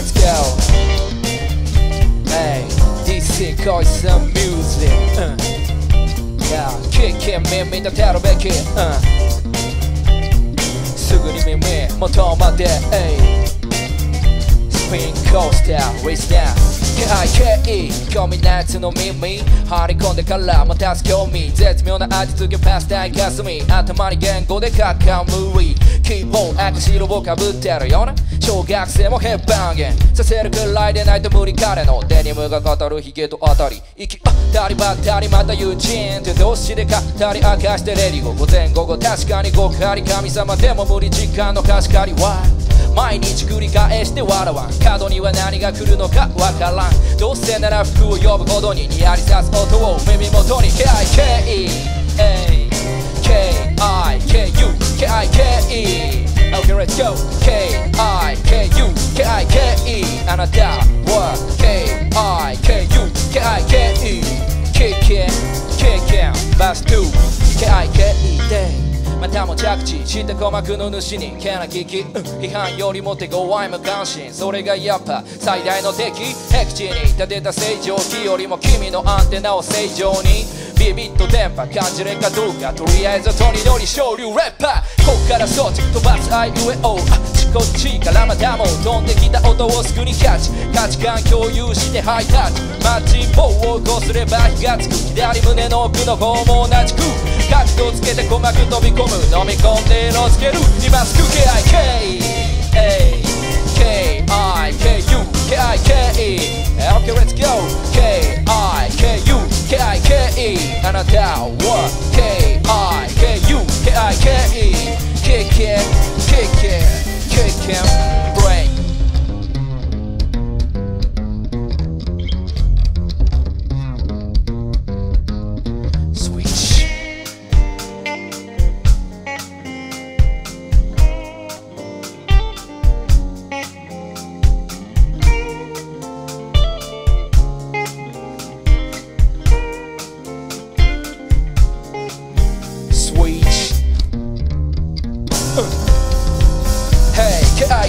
let's go. Hey, this is some music. Uh. Yeah, kick uh. me, me, the title back here. Uh. すぐに耳元まで、hey. Spin coaster, waste down. IKE 興味夏の耳。張り込んでからまたす興味絶妙な味付けパスタイ霞頭に言語で書か無理キーボード赤白をかぶってるような。小学生もヘッバンゲン。させるくらいでないと無理彼のデニムが語るヒゲと当たり。息当たりばったりまた友人ってどうして語り明かしてレディゴ午前午後確かにごかり神様でも無理時間の貸し借りは毎日繰り返して笑わん角には何が来るのかわからんどうせなら服を呼ぶほどににやりさす音を耳元に KIKE K-I-K-U K-I-K-E Okay let's go K-I-K-U K-I-K-E あなたは K-I-K-U K-I-K-E Kick it Kick it バス2でまたも着地して鼓膜の主にけな聞き、うん、批判よりも手強い無関心。それがやっぱ最大の敵僻地に立てた正常期よりも君のアンテナを正常に。ビビッと電波感じれかどうか。とりあえずとりどり昇竜レッパー。こっから装置飛ばすあいうえおちこちからまたも飛んできた音をすぐにキャッチ。価値観共有してハイタッチ。マッチ。棒をこすれば火がつく左胸の奥の方も同じく角度つけて鼓膜飛び込む飲み込んで色つける今すぐ KIKAKIKUKIKE Okay let's go KIKUKIKE あなたは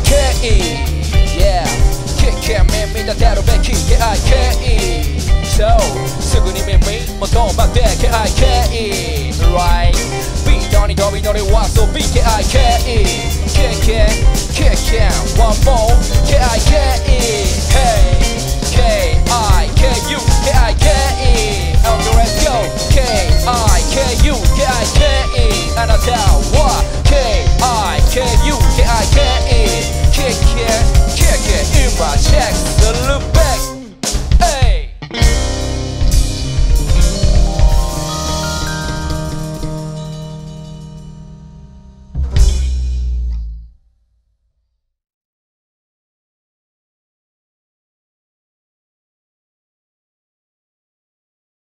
K-I-K-E Yeah キッキン耳立てるべき K-I-K-E So すぐに耳求まって K-I-K-E Right ビートに飛び乗り遊び K-I-K-E Kick it, kick it One more K-I-K-E